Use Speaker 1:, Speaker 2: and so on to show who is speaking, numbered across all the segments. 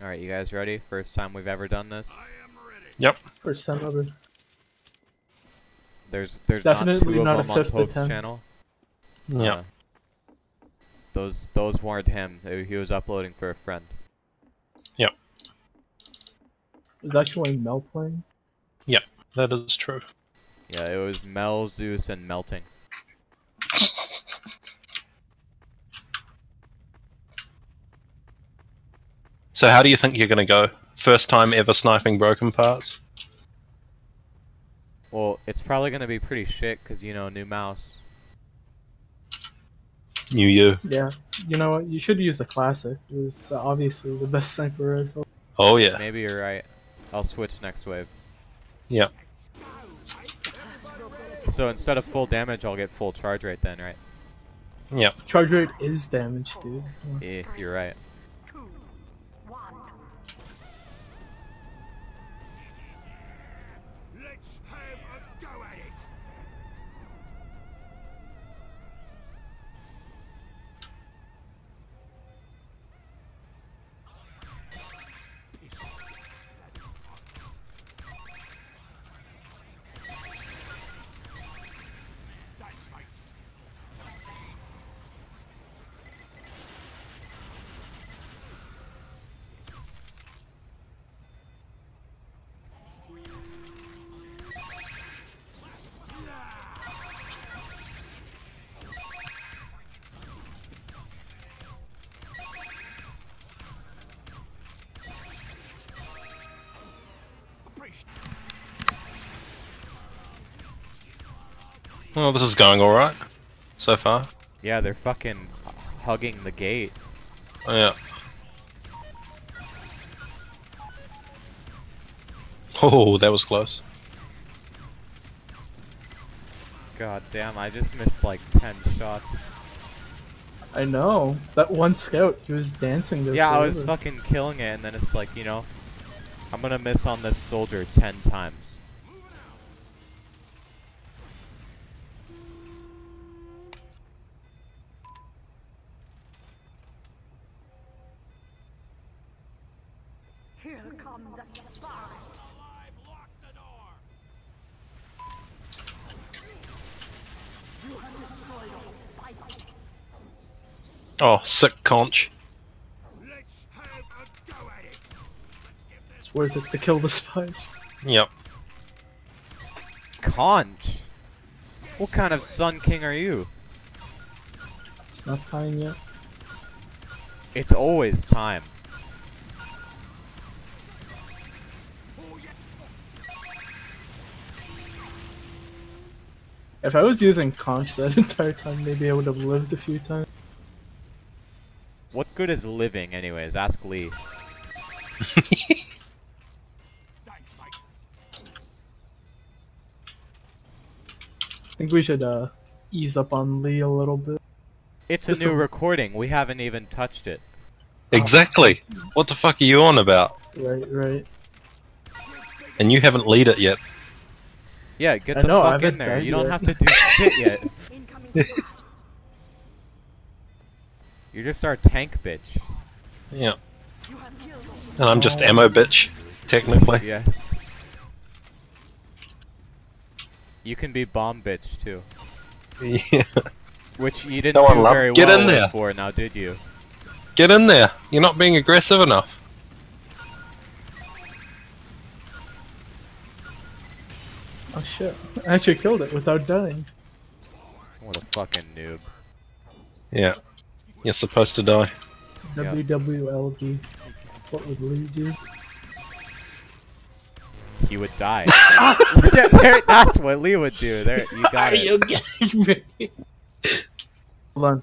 Speaker 1: Alright, you guys ready? First time we've ever done this.
Speaker 2: Yep.
Speaker 3: First time ever.
Speaker 1: There's there's
Speaker 3: Definitely
Speaker 1: not
Speaker 3: not
Speaker 1: two
Speaker 3: a
Speaker 1: of them on
Speaker 3: fifth
Speaker 1: Pope's
Speaker 3: attempt.
Speaker 1: channel.
Speaker 2: Yep.
Speaker 1: Uh, those those weren't him. He was uploading for a friend. Yep.
Speaker 3: Was actually Mel playing?
Speaker 2: Yeah, that is true.
Speaker 1: Yeah, it was Mel, Zeus, and Melting.
Speaker 2: So how do you think you're gonna go? First time ever sniping broken parts?
Speaker 1: Well, it's probably gonna be pretty shit because you know new mouse.
Speaker 2: New you.
Speaker 3: Yeah. You know what? You should use the classic. It's obviously the best sniper rifle.
Speaker 2: Oh yeah.
Speaker 1: Maybe you're right. I'll switch next wave.
Speaker 2: Yep.
Speaker 1: So instead of full damage, I'll get full charge rate then, right?
Speaker 2: Yep.
Speaker 3: Charge rate is damage, dude.
Speaker 1: Yeah, you're right.
Speaker 2: Well, this is going alright. So far.
Speaker 1: Yeah, they're fucking hugging the gate.
Speaker 2: Oh, yeah. Oh, that was close.
Speaker 1: God damn, I just missed like 10 shots.
Speaker 3: I know. That one scout, he was dancing there.
Speaker 1: Yeah, I was fucking killing it, and then it's like, you know, I'm gonna miss on this soldier 10 times.
Speaker 2: Oh, sick conch.
Speaker 4: Let's have a go at it. Let's give this
Speaker 3: It's worth it to kill the spies.
Speaker 2: Yep.
Speaker 1: Conch! What kind of Sun King are you?
Speaker 3: It's not time yet.
Speaker 1: It's always time.
Speaker 3: If I was using conch that entire time, maybe I would have lived a few times.
Speaker 1: What good is living, anyways? Ask Lee.
Speaker 4: thanks, mate.
Speaker 3: I think we should uh, ease up on Lee a little bit.
Speaker 1: It's a new
Speaker 3: a-
Speaker 1: recording. We haven't even touched it.
Speaker 2: Exactly. What the fuck are you on about?
Speaker 3: Right, right.
Speaker 2: And you haven't lead it yet.
Speaker 1: Yeah, get
Speaker 3: I
Speaker 1: the
Speaker 3: know,
Speaker 1: fuck in there.
Speaker 3: died
Speaker 1: You don't
Speaker 3: yet.
Speaker 1: have to do shit yet.
Speaker 5: Incoming spy.
Speaker 1: You're just our tank bitch.
Speaker 2: Yeah.
Speaker 5: You have killed all
Speaker 2: And I'm just ammo bitch, technically.
Speaker 1: Yes. You can be bomb bitch too.
Speaker 2: Yeah.
Speaker 1: Which you didn't
Speaker 2: No
Speaker 1: do
Speaker 2: loved-
Speaker 1: very
Speaker 2: Get
Speaker 1: well
Speaker 2: in there.
Speaker 1: before, now did you?
Speaker 2: Get in there. You're not being aggressive enough.
Speaker 3: Oh shit. I actually killed it without dying.
Speaker 1: What a fucking noob.
Speaker 2: Yeah. You're supposed to die.
Speaker 1: Yeah.
Speaker 3: WWLD. What would Lee do?
Speaker 1: He would die. Yeah, there- that's what Lee would do. There, you got
Speaker 3: Are
Speaker 1: it.
Speaker 3: you getting me? Hold on.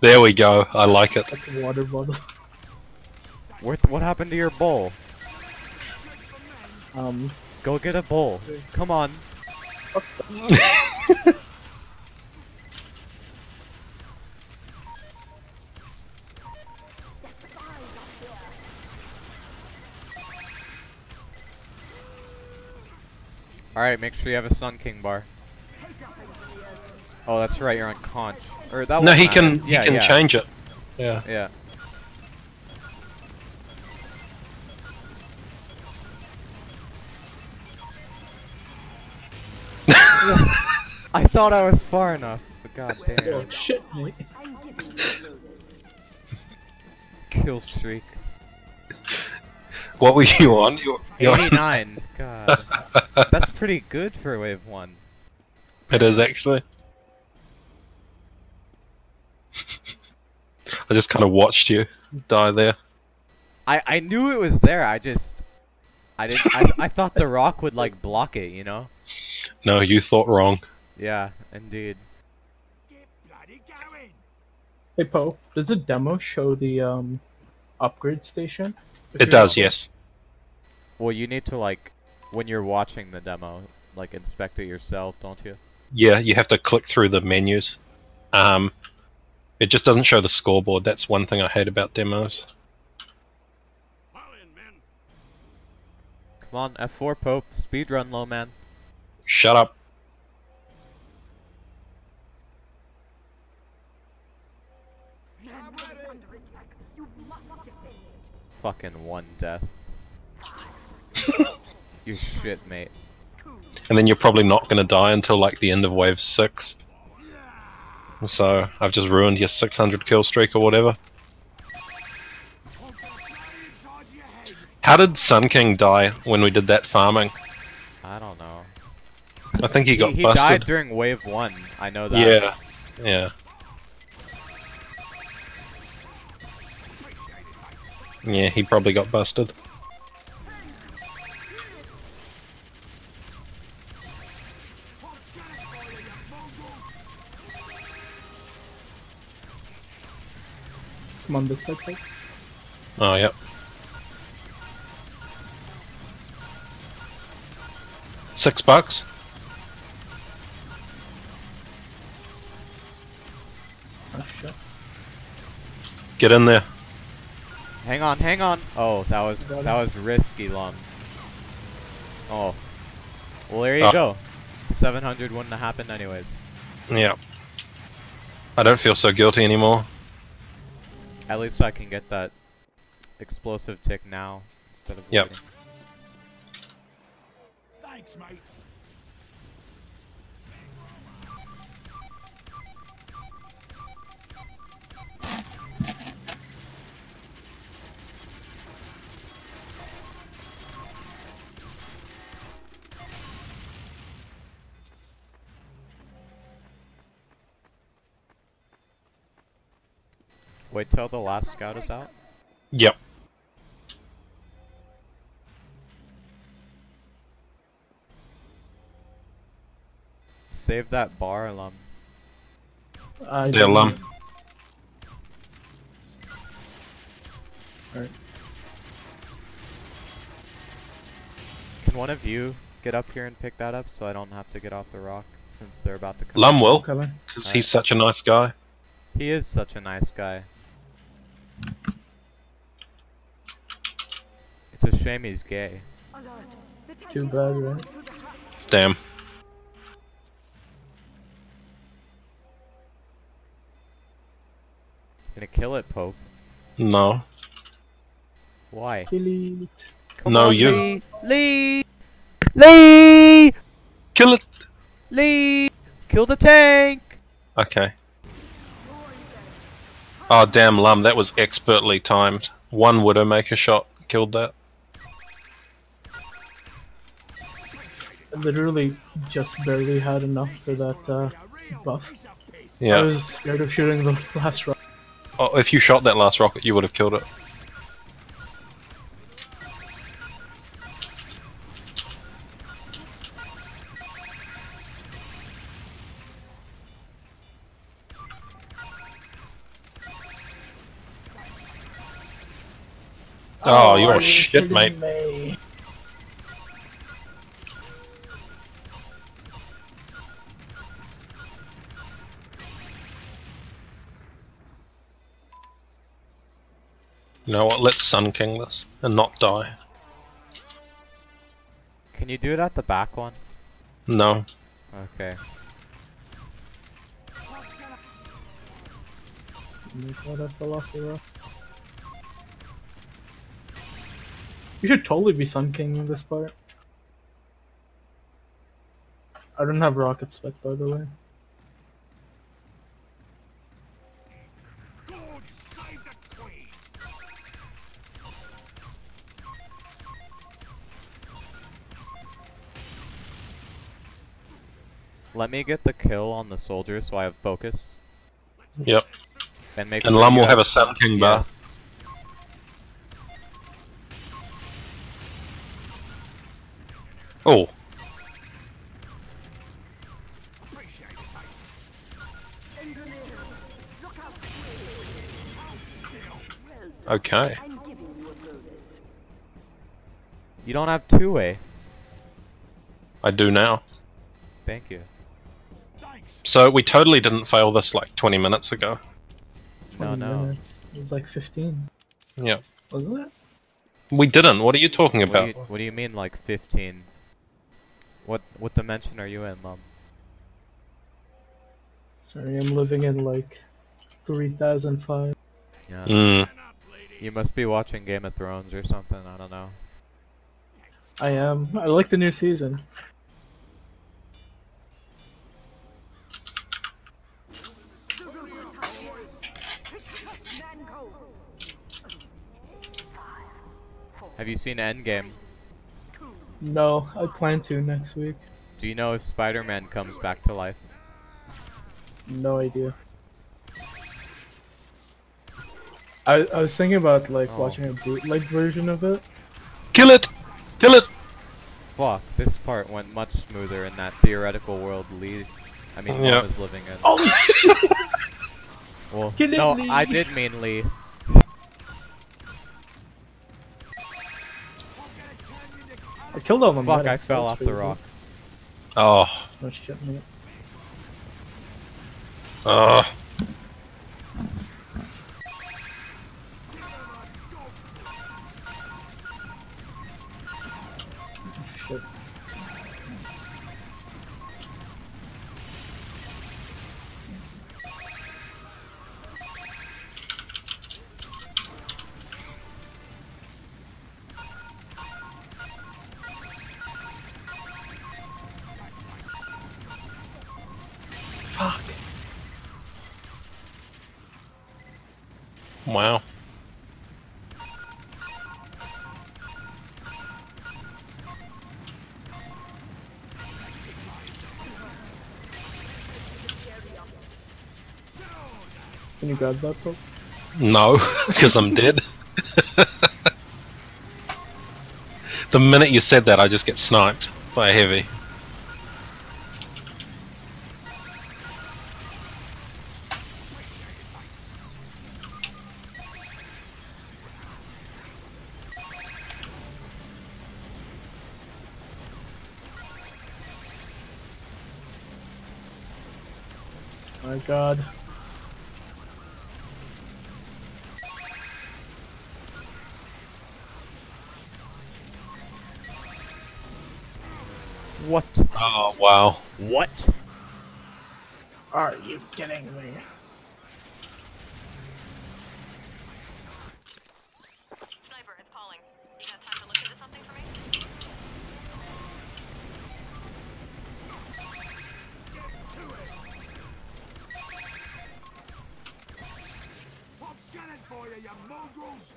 Speaker 2: There we go. I like it.
Speaker 3: That's a water bottle.
Speaker 1: What, what happened to your bowl?
Speaker 3: Um,
Speaker 1: Go get a bowl. Come on. Alright, make sure you have a Sun King bar. Oh, that's right, you're on conch. Or that
Speaker 2: No, he can
Speaker 1: yeah, he
Speaker 2: can
Speaker 1: yeah.
Speaker 2: change it. Yeah.
Speaker 1: Yeah. I thought I was far enough, but god damn.
Speaker 3: Oh, shit.
Speaker 1: Kill streak.
Speaker 2: What were you on? You were,
Speaker 1: 89. god. That's pretty good for wave 1.
Speaker 2: It is actually. I just kind of watched you die there.
Speaker 1: I, I knew it was there, I just... I didn't. I, I thought the rock would like block it, you know?
Speaker 2: No, you thought wrong.
Speaker 1: Yeah, indeed.
Speaker 4: Get bloody going.
Speaker 3: Hey Poe, does the demo show the um upgrade station?
Speaker 2: It does, yes.
Speaker 1: Well, you need to like, when you're watching the demo, like inspect it yourself, don't you?
Speaker 2: Yeah, you have to click through the menus. Um, it just doesn't show the scoreboard. That's one thing I hate about demos.
Speaker 4: Well in, men.
Speaker 1: Come on, F4 Pope, speedrun low man.
Speaker 2: Shut up.
Speaker 1: Fucking one death. you shit, mate.
Speaker 2: And then you're probably not going to die until like the end of wave 6. So, I've just ruined your 600 kill streak or whatever.
Speaker 4: Inside your head.
Speaker 2: How did Sun King die when we did that farming?
Speaker 1: I don't know.
Speaker 2: I think he
Speaker 1: He,
Speaker 2: got
Speaker 1: he died
Speaker 2: busted.
Speaker 1: during wave one. I know that.
Speaker 2: yeah. Yeah. Yeah, he probably got busted.
Speaker 3: Come on this side, Poe.
Speaker 2: Oh, yep. Six bucks?
Speaker 3: Oh shit.
Speaker 2: Get in there.
Speaker 1: Hang on, hang on. Oh, that was that was risky, Lum. Oh. Well, there you
Speaker 2: Ah.
Speaker 1: go. 700 wouldn't have happened anyways.
Speaker 2: Yeah. I don't feel so guilty anymore.
Speaker 1: At least I can get that explosive tick now instead of
Speaker 2: Yep.
Speaker 1: waiting.
Speaker 4: Thanks, mate.
Speaker 1: Wait till the last scout is out.
Speaker 2: Yep.
Speaker 1: Save that bar, Lum.
Speaker 3: I
Speaker 2: Yeah, Lum.
Speaker 3: Alright.
Speaker 1: Can one of you get up here and pick that up so I don't have to get off the rock since they're about to come?
Speaker 2: Lum will,
Speaker 3: Coming.
Speaker 2: because he's such a nice guy.
Speaker 1: He is such a nice guy. It's a shame he's gay.
Speaker 3: Too bad, right?
Speaker 2: Damn.
Speaker 1: Gonna kill it, Pope.
Speaker 2: No.
Speaker 1: Why?
Speaker 3: Kill it.
Speaker 1: Come
Speaker 2: No,
Speaker 1: on,
Speaker 2: you.
Speaker 1: Lee! Lee! Lee!
Speaker 2: Kill it!
Speaker 1: Lee! Kill the tank!
Speaker 2: Okay. Oh, damn, Lum, that was expertly timed. One Widowmaker shot killed that.
Speaker 3: I literally just barely had enough for that uh, buff.
Speaker 4: Piss.
Speaker 3: I was scared of shooting the last rock.
Speaker 2: Oh, if you shot that last rocket, you would have killed it. Oh, oh, you're
Speaker 3: are
Speaker 2: a
Speaker 3: you
Speaker 2: shit, mate.
Speaker 3: me?
Speaker 2: You know what? Let's Sun King this and not die.
Speaker 1: Can you do it at the back one?
Speaker 2: No.
Speaker 1: Okay.
Speaker 3: You should totally be Sun King in this part. I don't have rocket spec by the way.
Speaker 4: Good, save the queen.
Speaker 1: Let me get the kill on the soldier so I have focus.
Speaker 2: Yep.
Speaker 1: And make
Speaker 2: And
Speaker 1: sure
Speaker 2: Lum will have a Sun King bar. Oh,
Speaker 4: Appreciate it, mate.
Speaker 5: Engineer, look out!
Speaker 2: okay.
Speaker 5: You a bonus.
Speaker 1: You don't have two way.
Speaker 2: I do now.
Speaker 1: Thank you.
Speaker 2: So we totally didn't fail this like 20 minutes ago.
Speaker 1: No,
Speaker 3: 20
Speaker 1: no.
Speaker 3: minutes. It was like 15,
Speaker 2: Yeah.
Speaker 3: wasn't it?
Speaker 2: We didn't. What are you talking
Speaker 1: What do,
Speaker 2: about?
Speaker 1: you, what do you mean like 15? What what dimension are you in, Mom?
Speaker 3: Sorry, I'm living in like 3005.
Speaker 1: Yeah.
Speaker 2: Mm.
Speaker 1: You must be watching Game of Thrones or something. I don't know.
Speaker 3: I am. I like the new season.
Speaker 1: Have you seen Endgame?
Speaker 3: No, I plan to next week.
Speaker 1: Do you know if Spider-Man comes back to life?
Speaker 3: No idea. I, I was thinking about like
Speaker 1: Oh.
Speaker 3: watching a bootleg version of it.
Speaker 2: Kill it! Kill it!
Speaker 1: Fuck, this part went much smoother in that theoretical world Lee. I mean,
Speaker 2: Yeah.
Speaker 1: Lum is living in.
Speaker 3: Oh,
Speaker 1: well,
Speaker 3: Kill it,
Speaker 1: no,
Speaker 3: Lee.
Speaker 1: I did mean Lee.
Speaker 3: Killed all the
Speaker 1: Fuck, I fell off the rock.
Speaker 2: Oh.
Speaker 3: good. Oh grab that?
Speaker 2: No, because I'm dead. the minute you said that, I just get sniped by a heavy.
Speaker 3: My god.
Speaker 1: What?
Speaker 2: Oh, wow.
Speaker 1: What?
Speaker 3: Are you kidding me?
Speaker 6: Sniper, it's calling. You got time to look into something for me?
Speaker 4: Pop cannon for you, you mongrels.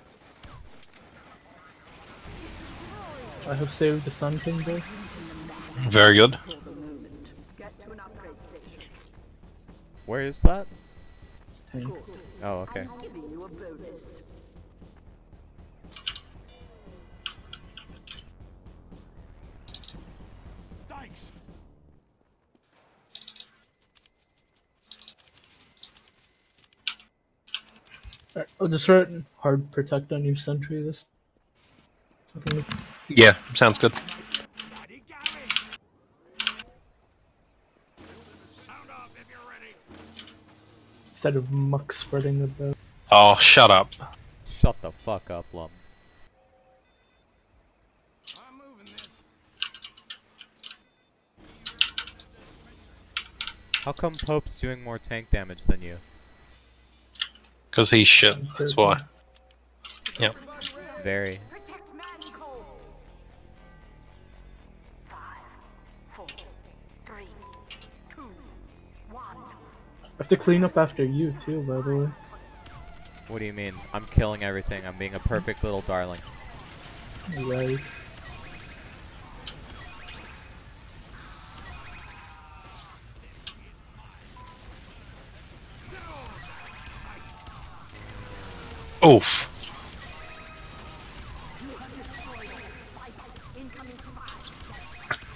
Speaker 3: I have saved the Sun King though.
Speaker 2: Very good.
Speaker 5: For the moment. Get to an upgrade station.
Speaker 1: Where is that?
Speaker 3: Tank.
Speaker 1: Oh, okay.
Speaker 5: I'm giving you a bonus.
Speaker 4: Thanks.
Speaker 3: Alright, I'll just write hard protect on your sentry this. fucking-
Speaker 2: Yeah, sounds good.
Speaker 3: Instead of muck spreading about.
Speaker 2: Oh, shut up.
Speaker 1: Shut the fuck up, Lum.
Speaker 4: I'm moving this.
Speaker 1: How come Pope's doing more tank damage than you?
Speaker 2: Because he's shit. That's why. Yep.
Speaker 1: Very.
Speaker 3: Have to clean up after you too, by the way.
Speaker 1: What do you mean? I'm killing everything. I'm being a perfect little darling.
Speaker 3: Right.
Speaker 2: Oof.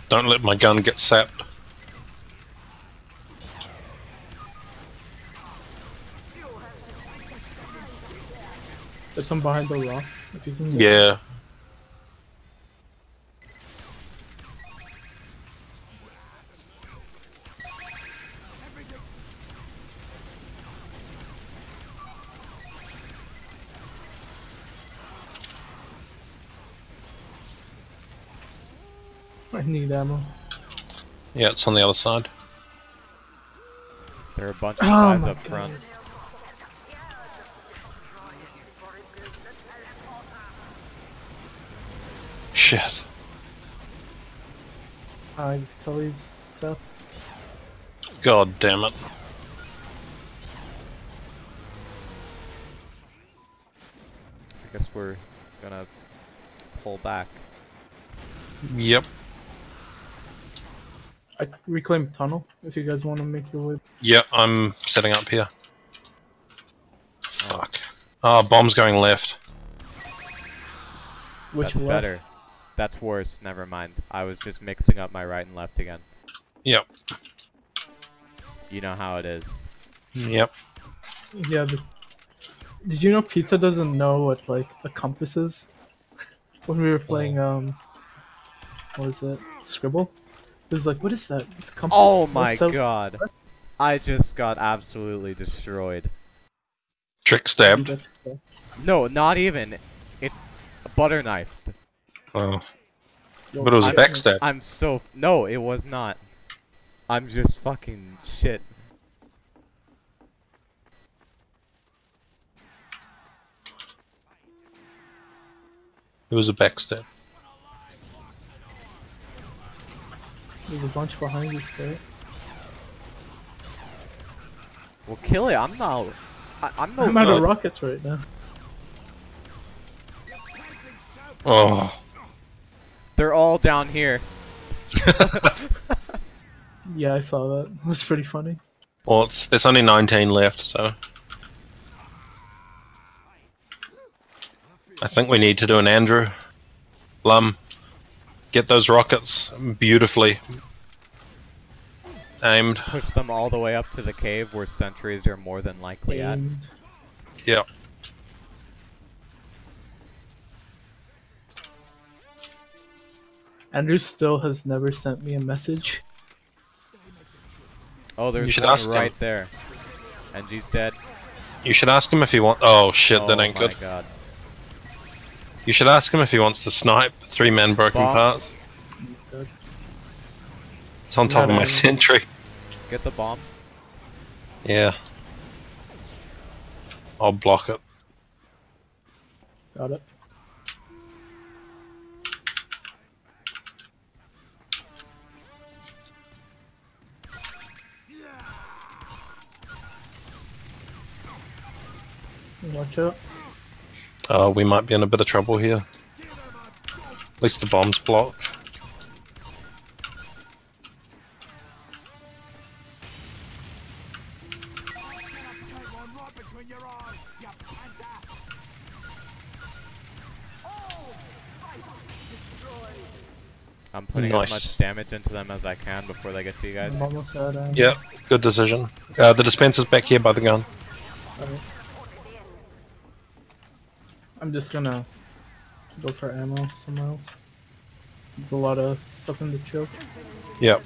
Speaker 2: Don't let my gun get sapped.
Speaker 3: There's some behind the rock. If you can. get-
Speaker 2: Yeah.
Speaker 3: I need ammo.
Speaker 2: Yeah, it's on the other side.
Speaker 1: There are a bunch of
Speaker 3: Oh
Speaker 1: guys
Speaker 3: my
Speaker 1: up front.
Speaker 3: God.
Speaker 2: Shit.
Speaker 3: I Kelly's set.
Speaker 2: God damn it.
Speaker 1: I guess we're gonna pull back.
Speaker 2: Yep.
Speaker 3: I reclaim tunnel if you guys want to make your way.
Speaker 2: Yep, I'm setting up here. Fuck. Oh, bomb's going left.
Speaker 3: Which
Speaker 1: That's
Speaker 3: left?
Speaker 1: better. That's worse. Never mind. I was just mixing up my right and left again.
Speaker 2: Yep.
Speaker 1: You know how it is.
Speaker 2: Yep.
Speaker 3: Yeah. The... Did you know pizza doesn't know what like a compass is? when we were playing um, what was it? Scribble. It was like, what is that? It's a compass.
Speaker 1: Oh my
Speaker 3: What's up?"
Speaker 1: god. I just got absolutely destroyed.
Speaker 2: Trick stabbed.
Speaker 1: No, not even. It butter knifed.
Speaker 2: Oh.
Speaker 3: Yo,
Speaker 2: But it was a
Speaker 1: I'm-
Speaker 2: backstab.
Speaker 1: I'm so f- no, it was not. I'm just fucking shit.
Speaker 2: It was a backstab.
Speaker 3: There's a bunch behind you, Scott.
Speaker 1: Well, kill it. I'm not. I, I'm no
Speaker 3: I'm out of rockets right now.
Speaker 2: Oh.
Speaker 1: They're all down here.
Speaker 3: Yeah, I saw that. It was pretty funny.
Speaker 2: Well, it's, there's only 19 left, so. I think we need to do an Andrew. Lum. Get those rockets beautifully aimed.
Speaker 1: Push them all the way up to the cave where sentries are more than likely at.
Speaker 3: Aimed. Andrew still has never sent me a message.
Speaker 1: Oh, there's
Speaker 2: should
Speaker 1: one
Speaker 2: ask him.
Speaker 1: right there. NG's dead.
Speaker 2: You should ask him if he want. Oh shit,
Speaker 1: oh
Speaker 2: that ain't
Speaker 1: my
Speaker 2: good.
Speaker 1: god.
Speaker 2: You should ask him if he wants to snipe three men broken
Speaker 1: Bomb.
Speaker 2: parts.
Speaker 3: Good.
Speaker 2: It's on top of my sentry.
Speaker 1: Get the bomb.
Speaker 2: Yeah. I'll block it.
Speaker 3: Got it. Watch out.
Speaker 2: Uh, we might be in a bit of trouble here. At least the bomb's blocked.
Speaker 4: Take one right between your eyes, you panther!
Speaker 1: I'm putting as much damage into them as I can before they get to you guys.
Speaker 3: I'm almost out. Um,
Speaker 2: Yeah, good decision. Uh, the dispenser's back here by the gun.
Speaker 3: alright. I'm just gonna go for ammo somewhere else. There's a lot of stuff in the choke.
Speaker 2: Yep.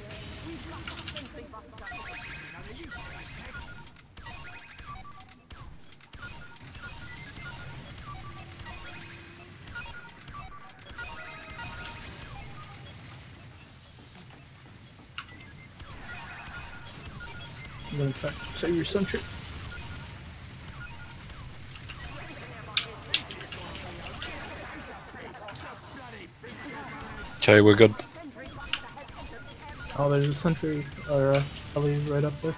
Speaker 3: I'm gonna try save your sentry.
Speaker 2: Okay, we're good.
Speaker 3: Oh, there's a sentry, or a probably right up there.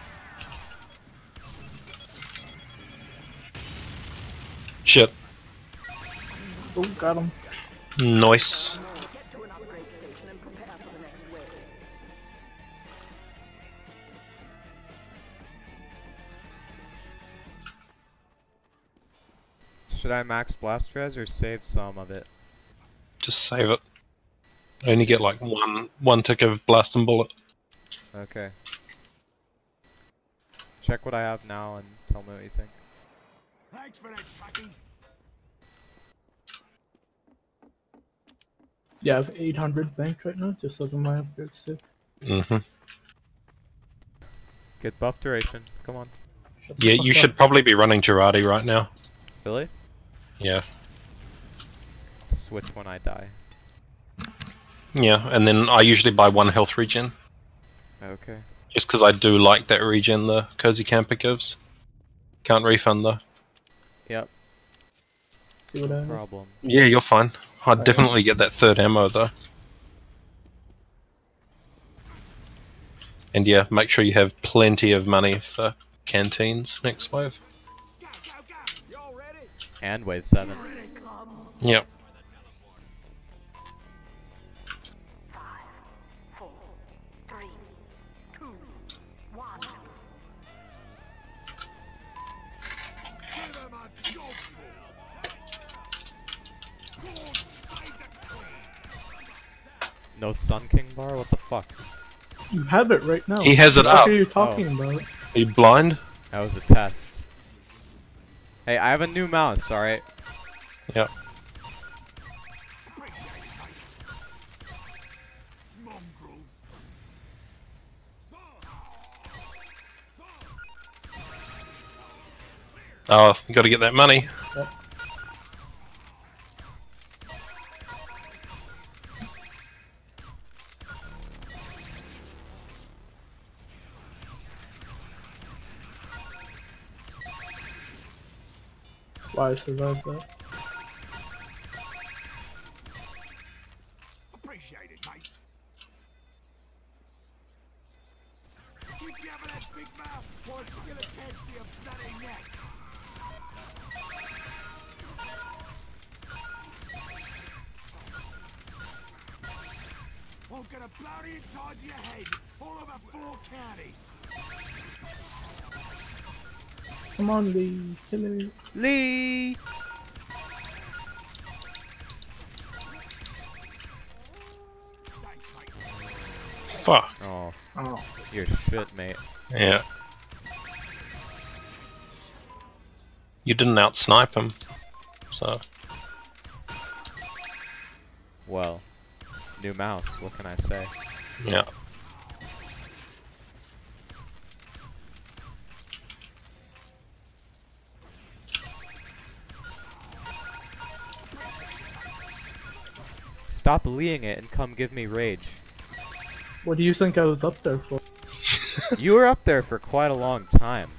Speaker 3: Shit. Oh, got him.
Speaker 2: Nice.
Speaker 1: Should I max blast res or save some of it?
Speaker 2: Just save it. I only get like one one tick of blast and bullet.
Speaker 1: Okay. Check what I have now and tell me what you think.
Speaker 4: Thanks for that, Chucky.
Speaker 3: Yeah, I have 800 banked right now. Just look at my upgrades too.
Speaker 2: hmm
Speaker 1: Get buff duration. Come on.
Speaker 2: Yeah, you
Speaker 3: up.
Speaker 2: should probably be running Jarate right now.
Speaker 1: Really?
Speaker 2: Yeah.
Speaker 1: Switch when I die.
Speaker 2: Yeah, and then I usually buy one health regen.
Speaker 1: Okay.
Speaker 2: Just because I do like that regen the Cozy Camper gives. Can't refund though.
Speaker 1: Yep.
Speaker 3: See what I have?
Speaker 1: Problem.
Speaker 2: Yeah, you're fine. I'd definitely get that third ammo though. And yeah, make sure you have plenty of money for canteens next wave.
Speaker 4: Go, go, go. Ready?
Speaker 1: And wave seven.
Speaker 2: Yep.
Speaker 1: No Sun King bar? What the fuck?
Speaker 3: You have it right now.
Speaker 2: He has it
Speaker 3: What
Speaker 2: up.
Speaker 3: are you talking oh. about?
Speaker 2: Are you blind?
Speaker 1: That was a test. Hey, I have a new mouse, alright?
Speaker 2: Yep.
Speaker 4: Appreciate it, mate. Mongrels.
Speaker 2: Oh, you got to get that money.
Speaker 3: Why I survived that?
Speaker 1: You're shit, mate.
Speaker 2: Yeah. You didn't outsnipe him. So,
Speaker 1: Well, new mouse, what can I say?
Speaker 2: yeah.
Speaker 1: Stop leeing it and come give me rage.
Speaker 3: What do you think I was up there for?
Speaker 1: You were up there for quite a long time.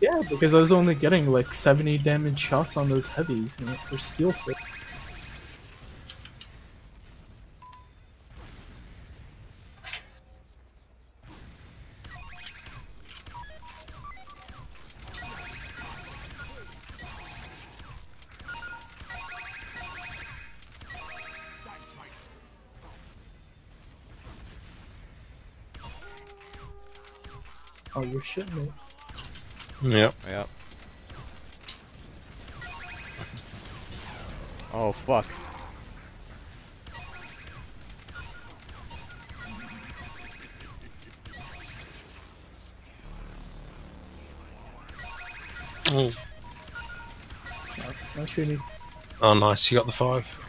Speaker 3: Yeah, because I was only getting like 70 damage shots on those heavies, you know, for steel foot. Shit, mate.
Speaker 2: Yep.
Speaker 1: Yep. Oh, fuck.
Speaker 2: Oh,
Speaker 3: Not, not shooting.
Speaker 2: oh, nice. You got the five.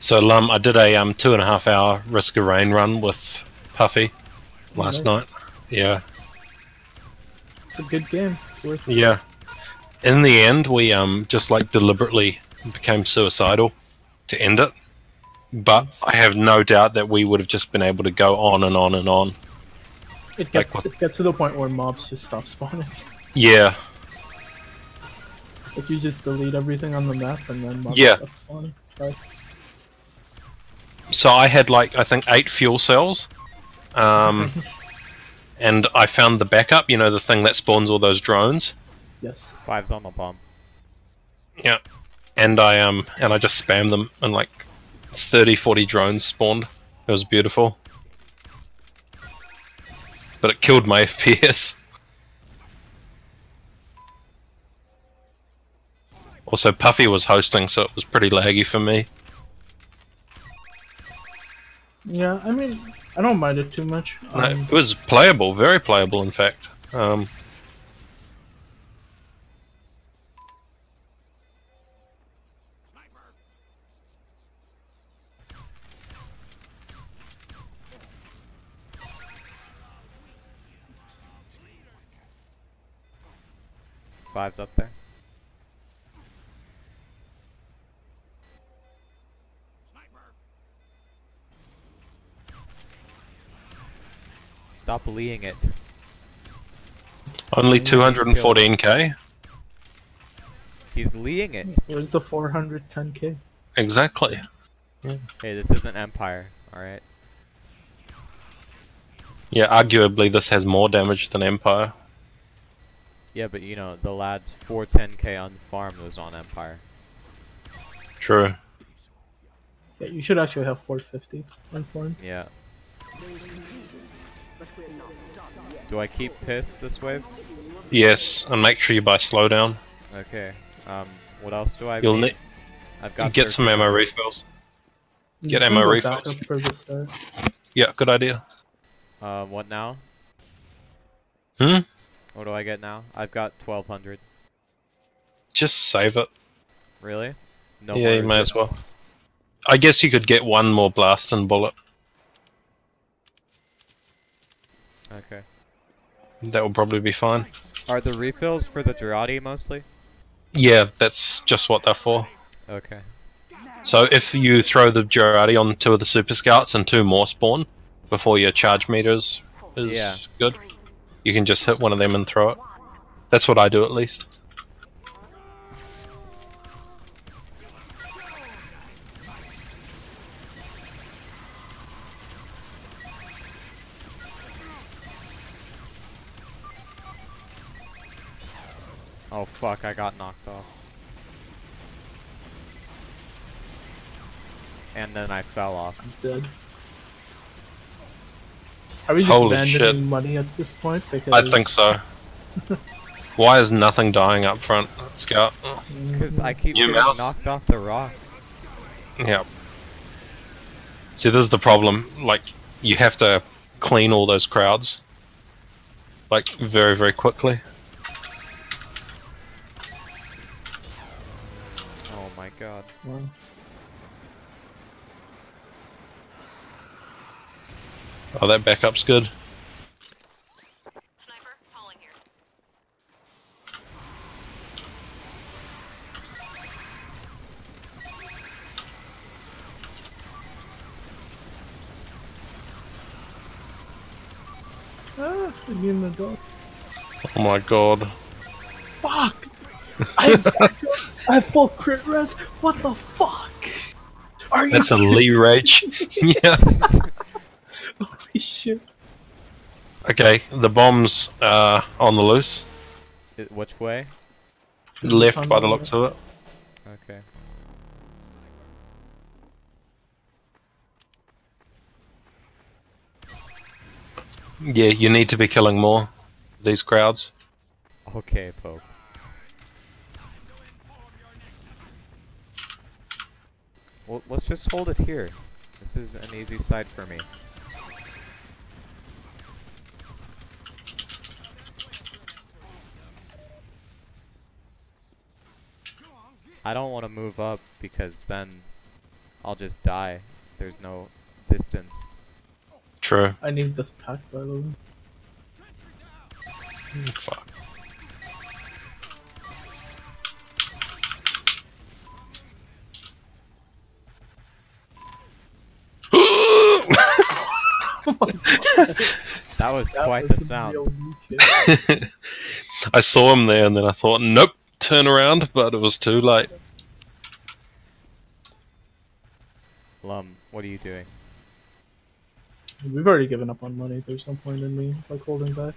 Speaker 2: So, Lum, I did a um two and a half hour Risk of Rain run with Puffy last
Speaker 3: nice.
Speaker 2: night. Yeah.
Speaker 3: It's a good game. It's worth it.
Speaker 2: Yeah. in the end, we um just like deliberately became suicidal to end it. But I have no doubt that we would have just been able to go on and on and on.
Speaker 3: It
Speaker 2: Like
Speaker 3: gets it gets to the point where mobs just stop spawning.
Speaker 2: Yeah,
Speaker 3: Like you just delete everything on the map and then mobs
Speaker 2: Yeah.
Speaker 3: stop spawning. Like,
Speaker 2: so I had like I think eight fuel cells, um, and I found the backup. You know, the thing that spawns all those drones.
Speaker 3: yes.
Speaker 1: Five's on the bomb.
Speaker 2: Yeah, and I um and I just spammed them, and like 30, 40 drones spawned. It was beautiful, but it killed my FPS. Also, Puffy was hosting, so it was pretty laggy for me.
Speaker 3: Yeah, I mean, I don't mind it too much.
Speaker 2: No,
Speaker 3: Um,
Speaker 2: it was playable, very playable, in fact. Um,
Speaker 1: Five's up there. Stop leeing it.
Speaker 2: only 214k.
Speaker 1: He's leeing it.
Speaker 3: Where's the 410k?
Speaker 2: Exactly.
Speaker 1: Hey, this isn't Empire, alright?
Speaker 2: Yeah, arguably this has more damage than Empire.
Speaker 1: Yeah, but you know, the lad's 410k on farm was on Empire.
Speaker 2: True.
Speaker 3: Yeah, you should actually have 450 on farm.
Speaker 1: Yeah. Do I keep piss this wave?
Speaker 2: Yes, and make sure you buy slowdown.
Speaker 1: Okay. Um, what else do I
Speaker 2: You'll
Speaker 1: need?
Speaker 2: need
Speaker 1: I've got
Speaker 2: get some ammo refills. Get ammo refills.
Speaker 3: for the start.
Speaker 2: Yeah, good idea.
Speaker 1: Uh, what now?
Speaker 2: Hmm.
Speaker 1: What do I get now? I've got 1200.
Speaker 2: Just save it.
Speaker 1: Really? No
Speaker 2: Yeah, you may as well. I guess you could get one more blast and bullet.
Speaker 1: Okay.
Speaker 2: That will probably be fine.
Speaker 1: Are the refills for the Jarate mostly?
Speaker 2: Yeah, that's just what they're for.
Speaker 1: Okay.
Speaker 2: So if you throw the Jarate on two of the Super Scouts and two more spawn before your charge meters is
Speaker 1: Yeah.
Speaker 2: good, you can just hit one of them and throw it. That's what I do at least.
Speaker 1: Fuck, I got knocked off. And then I fell off.
Speaker 3: I'm dead. Are we just
Speaker 2: Holy
Speaker 3: abandoning
Speaker 2: shit.
Speaker 3: money at this point? Because
Speaker 2: I think so. Why is nothing dying up front, Scout?
Speaker 1: Because I keep
Speaker 2: You
Speaker 1: getting
Speaker 2: mouse.
Speaker 1: knocked off the rock.
Speaker 2: Yeah. See, this is the problem. Like, you have to clean all those crowds. Like, very, very quickly.
Speaker 1: God.
Speaker 3: Wow.
Speaker 2: Oh, that backup's good.
Speaker 6: Sniper, calling here.
Speaker 3: Ah, I'm in the dog.
Speaker 2: Oh my god.
Speaker 3: Fuck! I, I have full crit res. What the fuck? Are you?
Speaker 2: That's a Lee Rage. yeah.
Speaker 3: Holy shit!
Speaker 2: Okay, the bomb's uh, on the loose.
Speaker 1: I- which way?
Speaker 2: Left by the looks of it.
Speaker 1: Okay.
Speaker 2: Yeah, you need to be killing more. These crowds.
Speaker 1: Okay, Pope. Well, let's just hold it here. This is an easy side for me. I don't want to move up because then I'll just die. There's no distance.
Speaker 2: True.
Speaker 3: I need this pack by the way.
Speaker 2: Fuck.
Speaker 1: Was
Speaker 3: That
Speaker 1: quite the sound.
Speaker 2: I saw him there, and then I thought, nope, turn around, but it was too late.
Speaker 1: Lum, what are you doing?
Speaker 3: We've already given up on money. There's no point in me like holding back.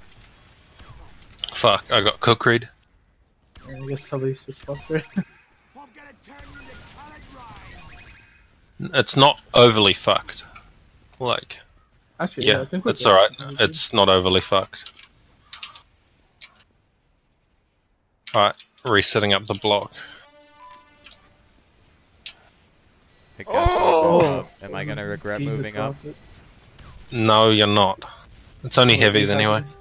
Speaker 2: Fuck, I got cook read.
Speaker 3: And I guess Tully's just fucked right.
Speaker 4: I'm gonna turn you into colored rice.
Speaker 2: It's not overly fucked. Like,
Speaker 3: Actually, yeah,
Speaker 2: yeah,
Speaker 3: I think we're
Speaker 2: it's
Speaker 3: good.
Speaker 2: alright.
Speaker 3: We're.
Speaker 2: It's not overly fucked. Alright, resetting up the block.
Speaker 1: I'll
Speaker 3: Oh!
Speaker 1: up. Am I gonna regret
Speaker 3: Jesus
Speaker 1: moving up?
Speaker 3: prophet.
Speaker 2: No, you're not. It's only heavies
Speaker 3: two
Speaker 2: anyway.
Speaker 3: seconds.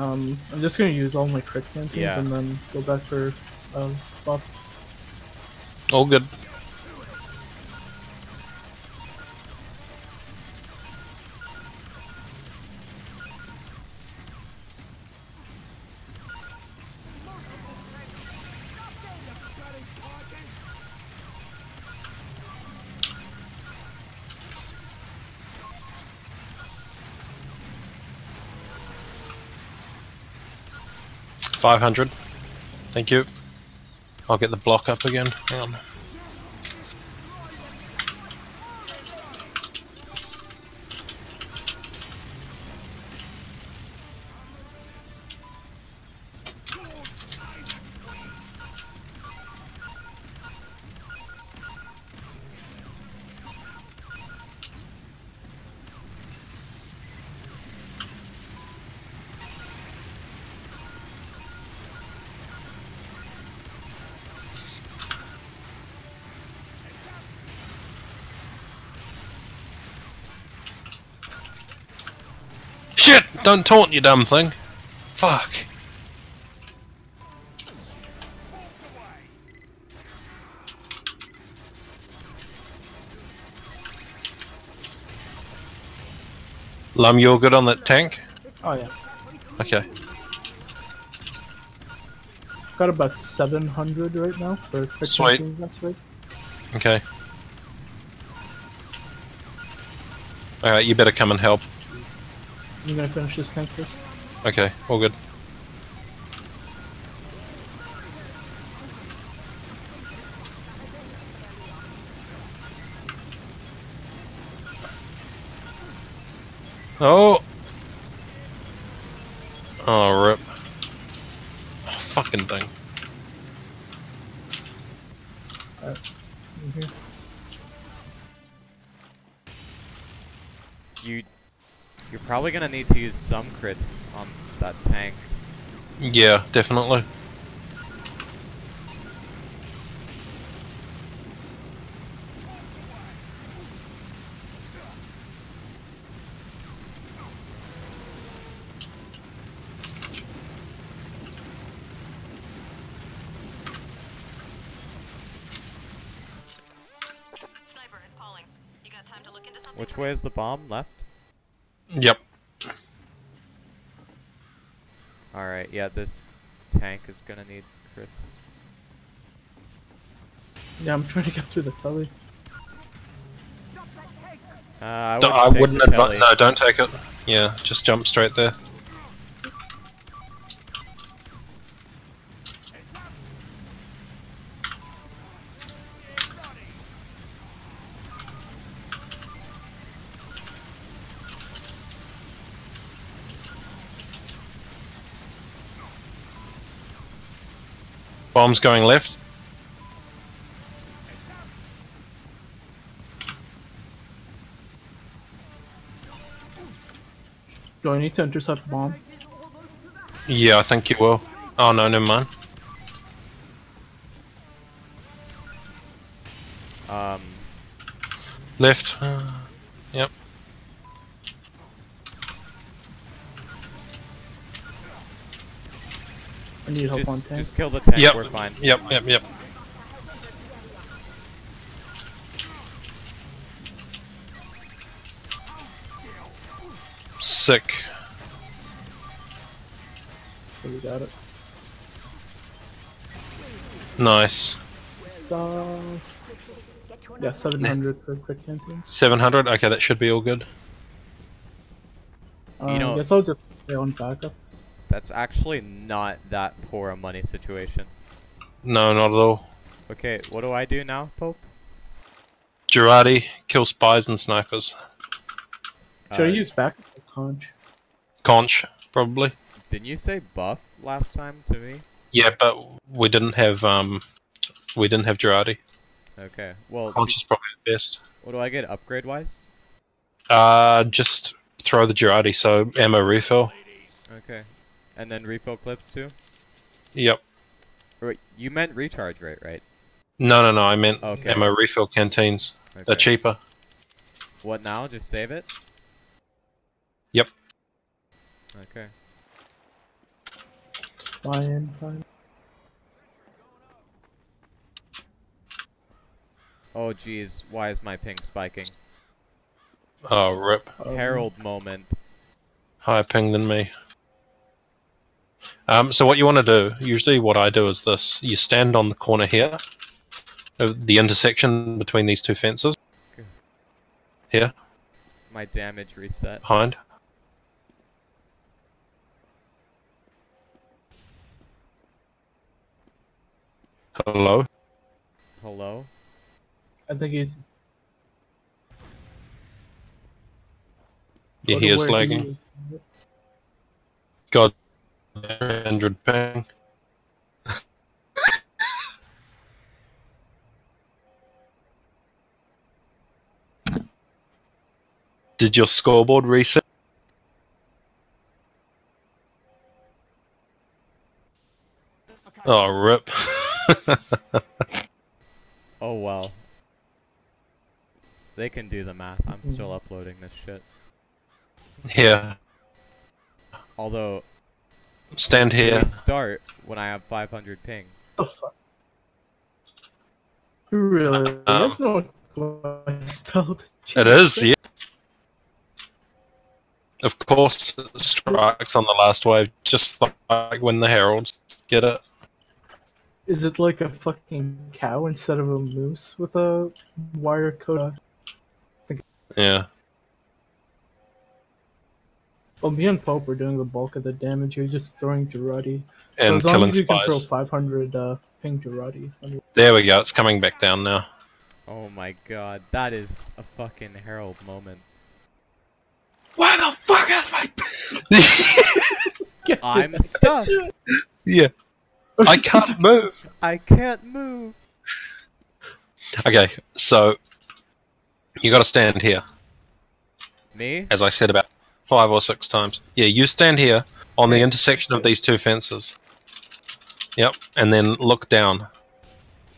Speaker 3: Um, I'm just gonna use all my crit canteens
Speaker 1: Yeah.
Speaker 3: and then go back for um, buff.
Speaker 2: All good. Five hundred. Thank you. I'll get the block up again. Shit! Don't taunt, you dumb thing. Fuck. Lum, you're good on that tank?
Speaker 3: Oh yeah,
Speaker 2: Okay.
Speaker 3: got about 700 right now for
Speaker 2: Sweet.
Speaker 3: next week.
Speaker 2: Okay. Alright, you better come and help.
Speaker 3: I'm gonna finish this tank first.
Speaker 2: Okay, all good. Oh! Oh, rip. Oh, fucking thing.
Speaker 1: You're probably gonna need to use some crits on that tank.
Speaker 2: Yeah, definitely.
Speaker 6: Sniper, it's calling. You got time to look into something?
Speaker 1: Which way is the bomb? Left?
Speaker 2: Yep.
Speaker 1: Alright, yeah, this tank is gonna need crits.
Speaker 3: Yeah, I'm trying to get through the telly.
Speaker 1: Uh, I
Speaker 2: D-
Speaker 1: wouldn't,
Speaker 2: I wouldn't advise. No, don't take it. Yeah, just jump straight there. Bombs going left.
Speaker 3: Do I need to intercept bomb?
Speaker 2: Yeah, I think you will. Oh no, never mind.
Speaker 1: Um,
Speaker 2: Left. yep.
Speaker 3: I need help on tank.
Speaker 1: Just kill the tank,
Speaker 2: yep.
Speaker 1: we're fine.
Speaker 2: Yep, yep, yep. Sick.
Speaker 3: We got it.
Speaker 2: Nice.
Speaker 3: Uh, yeah, 700 for quick canceling.
Speaker 2: 700? Okay, that should be all good.
Speaker 3: Um, you
Speaker 1: know,
Speaker 3: I guess I'll just stay on backup.
Speaker 1: That's actually not that poor a money situation.
Speaker 2: No, not at all.
Speaker 1: Okay, what do I do now, Pope?
Speaker 2: Jarate, kill spies and snipers.
Speaker 3: Should I
Speaker 1: Uh,
Speaker 3: use backup or conch?
Speaker 2: Conch, probably.
Speaker 1: Didn't you say buff last time to me?
Speaker 2: Yeah, but we didn't have um, we didn't have Jarate.
Speaker 1: Okay. Well,
Speaker 2: Conch is probably the best.
Speaker 1: what do I get upgrade wise?
Speaker 2: Uh, just throw the Jarate, so ammo refill.
Speaker 1: Okay. And then refill clips too?
Speaker 2: Yep.
Speaker 1: Wait, you meant recharge rate, right?
Speaker 2: No, no, no. I meant
Speaker 1: Okay.
Speaker 2: ammo refill canteens.
Speaker 1: Okay.
Speaker 2: They're cheaper.
Speaker 1: What now? Just save it?
Speaker 2: Yep.
Speaker 1: Okay.
Speaker 3: Fine, fine.
Speaker 1: Oh jeez, why is my ping spiking?
Speaker 2: Oh, rip.
Speaker 3: Um,
Speaker 1: moment.
Speaker 2: Higher ping than me. Um, so what you want to do, usually what I do is this. You stand on the corner here, of the intersection between these two fences.
Speaker 1: Okay.
Speaker 2: Here,
Speaker 1: My damage reset.
Speaker 2: behind. Hello?
Speaker 1: Hello?
Speaker 3: I think he.
Speaker 2: Yeah,
Speaker 3: go
Speaker 2: he is lagging. God, 100 ping. Did your scoreboard reset? Oh, rip.
Speaker 1: Oh well. They can do the math. I'm still uploading this shit.
Speaker 2: Yeah.
Speaker 1: Although,
Speaker 2: stand
Speaker 1: we
Speaker 2: here.
Speaker 1: start when I have 500 ping.
Speaker 3: What the fuck? Really?
Speaker 2: Um,
Speaker 3: That's not styled.
Speaker 2: It is, yeah. Of course, it strikes on the last wave, just like when the heralds get it.
Speaker 3: Is it like a fucking cow instead of a moose with a wire coat?
Speaker 2: Yeah.
Speaker 3: Well, me and Pope are doing the bulk of the damage. You're just throwing Jarate. And So
Speaker 2: And
Speaker 3: as long as you can throw 500 uh, ping Jarate.
Speaker 2: There we go. It's coming back down now.
Speaker 1: Oh my god, that is a fucking herald moment.
Speaker 3: Where the fuck is my?
Speaker 1: I'm
Speaker 3: it.
Speaker 1: stuck.
Speaker 2: yeah. I can't move.
Speaker 1: I can't move.
Speaker 2: Okay, so you got to stand here,
Speaker 1: Me?
Speaker 2: as I said about five or six times. Yeah, you stand here on the intersection of these two fences. Yep, and then look down.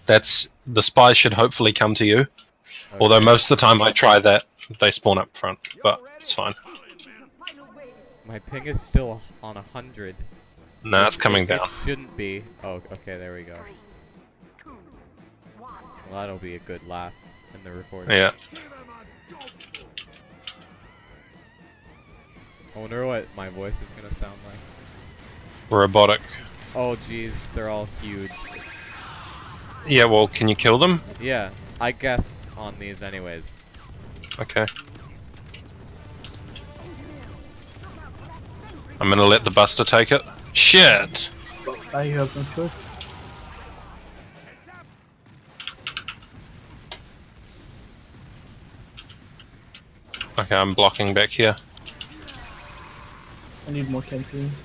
Speaker 2: That's the spies should hopefully come to you. Although most of the time I try that, they spawn up front, but it's fine.
Speaker 1: My ping is still on a hundred.
Speaker 2: Nah, it's coming
Speaker 1: It
Speaker 2: down.
Speaker 1: shouldn't be. Oh, okay, there we go. Well, that'll be a good laugh in the recording.
Speaker 2: Yeah.
Speaker 1: I wonder what my voice is gonna sound like.
Speaker 2: Robotic.
Speaker 1: Oh, jeez, they're all huge.
Speaker 2: Yeah, well, can you kill them?
Speaker 1: Yeah, I guess on these anyways.
Speaker 2: Okay. I'm gonna let the Buster take it. Shit!
Speaker 3: I have no choice.
Speaker 2: Okay, I'm blocking back here.
Speaker 3: I need more canteens.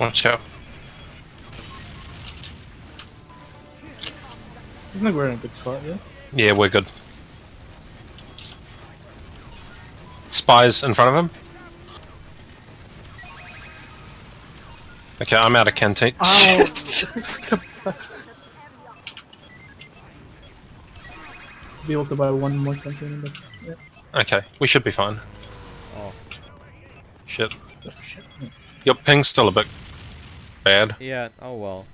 Speaker 2: Watch out.
Speaker 3: I think we're in a good spot, yeah?
Speaker 2: Yeah, we're good. Spies in front of him. Okay, I'm out of canteen.
Speaker 3: Ow! Be able to buy one more canteen in this. Yeah.
Speaker 2: Okay, we should be fine.
Speaker 1: Oh. oh.
Speaker 2: Shit. Your ping's still a bit bad.
Speaker 1: Yeah. Oh well.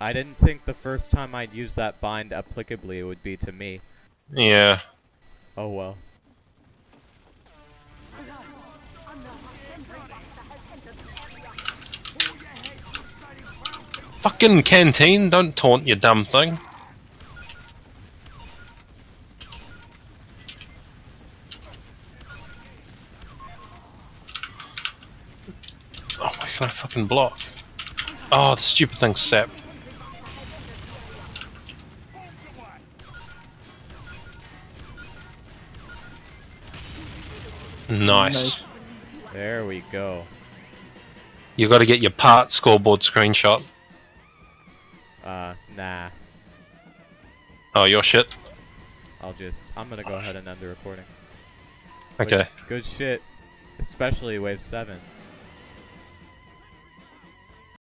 Speaker 1: I didn't think the first time I'd use that bind applicably it would be to me.
Speaker 2: Yeah.
Speaker 1: Oh well.
Speaker 2: Fucking canteen, don't taunt you dumb thing. Oh, why can I fucking block? Oh, the stupid thing's sap. Nice.
Speaker 1: There we go.
Speaker 2: You got to get your part scoreboard screenshot.
Speaker 1: Uh, nah.
Speaker 2: Oh, your shit.
Speaker 1: I'll just. I'm gonna go ahead and end the recording.
Speaker 2: Okay.
Speaker 1: Good shit. Especially wave seven.